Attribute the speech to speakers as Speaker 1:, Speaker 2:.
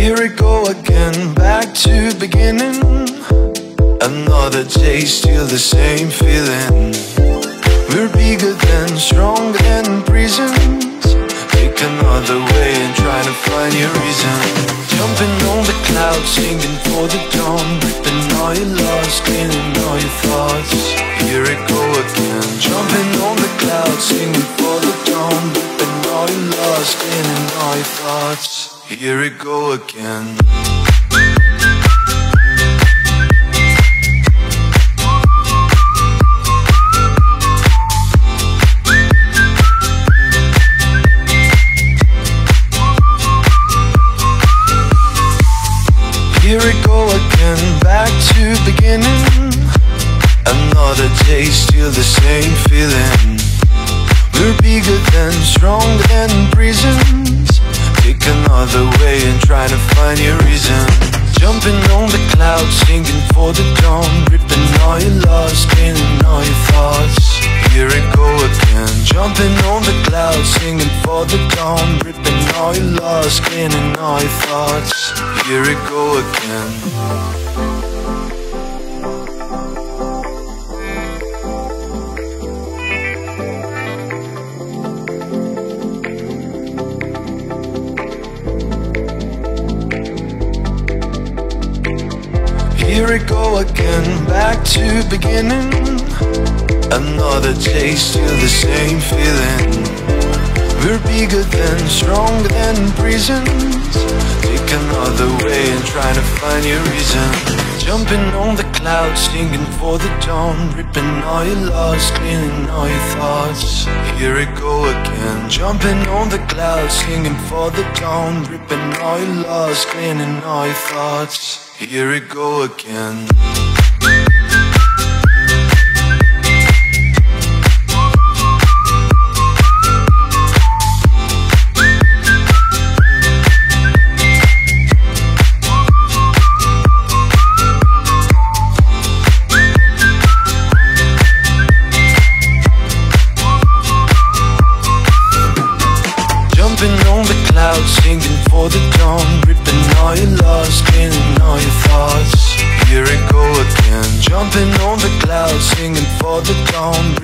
Speaker 1: Here we go again, back to beginning. Another day, still the same feeling. We're bigger than, stronger than prisons. Take another way and try to find your reason. Jumping on the clouds, singing for the dawn. Ripping all your lost, cleaning all your thoughts. Here we go again Jumping on the clouds, singing thoughts here we go again. Here we go again, back to beginning. Another day, still the same feeling. We're bigger than, stronger than prisons Take another way and try to find your reason. Jumping on the clouds, singing for the dawn Ripping all your lost, cleaning all your thoughts. Here we go again. Jumping on the clouds, singing for the dawn Ripping all your lost, cleaning all your thoughts. Here we go again Here we go again, back to beginning. Another day, still the same feeling. We're bigger than, stronger than prisons. Take another way and try to find your reason Jumping on the clouds, singing for the dawn Ripping all your lost, cleaning all your thoughts. Here we go again. Jumping on the clouds, singing for the dawn Ripping all your lost, cleaning all your thoughts. Here we go again for the dawn Ripping all your lost, cleaning all your thoughts. Here we go again Jumping on the clouds, singing for the dawn